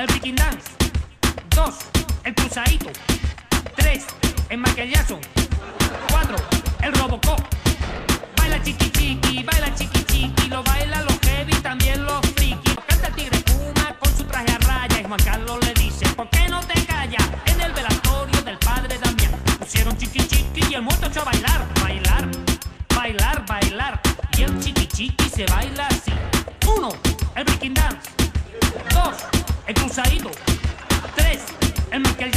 el Breaking Dance. 2. El Cruzadito. 3. El Michael Jackson. 4. El Robocop. Baila chiqui chiqui, baila chiqui chiqui, lo baila los heavy, también los friki. Canta el Tigre Puma con su traje a raya y Juan Carlos le dice, ¿por qué no te callas? En el velatorio del padre Damián pusieron chiqui chiqui y el muerto echó a bailar, bailar, bailar, bailar. Y el chiqui chiqui se baila así. 1. El Breaking Dance. 2 el cruzadito. Tres, el Michael